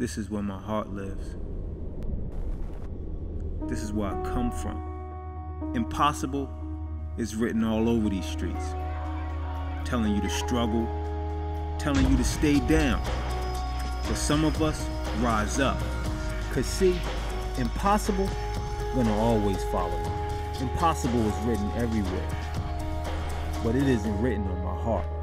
This is where my heart lives. This is where I come from. Impossible is written all over these streets, telling you to struggle, telling you to stay down. But some of us rise up. Cause see, impossible gonna always follow. Impossible is written everywhere, but it isn't written on my heart.